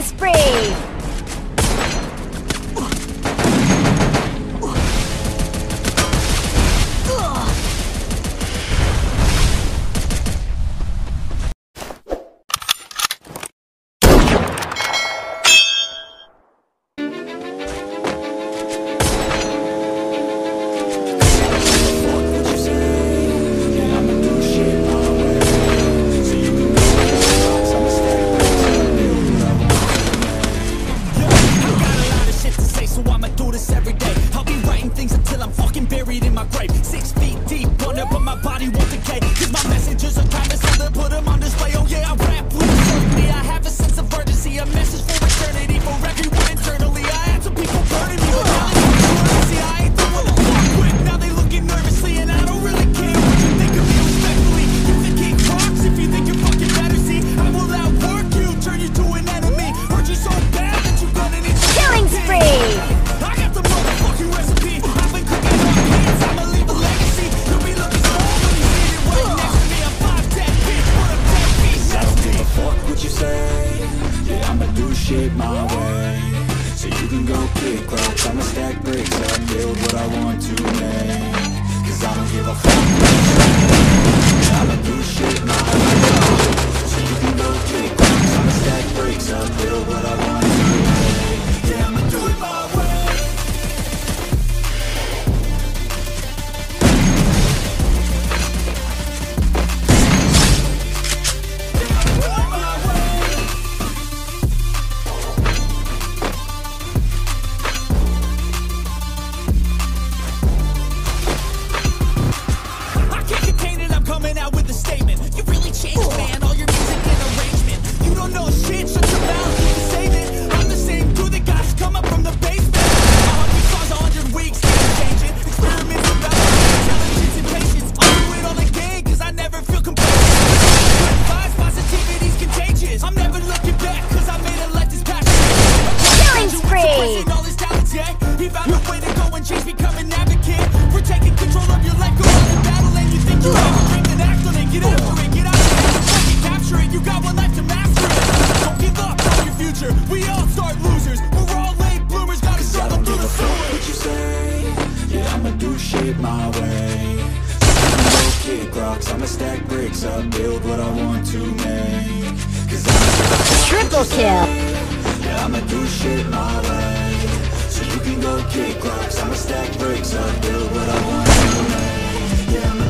Spray. spree! I want to I'ma stack bricks up, build what I want to make. Cause I'm Triple kill! Yeah, I'ma do shit my way. So you can go kick rocks. I'ma stack bricks up, build what I want to make. Yeah, I'ma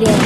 dominated.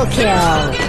Double kill!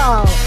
Unstoppable!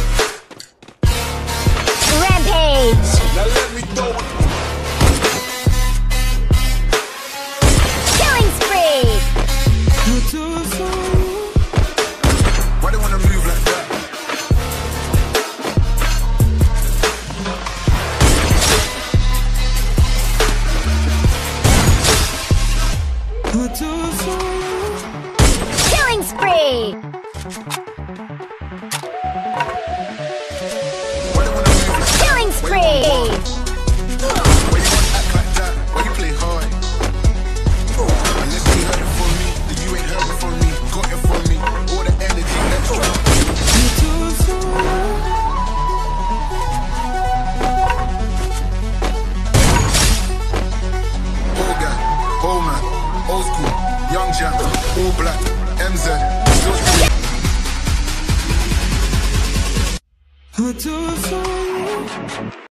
All black, MZ,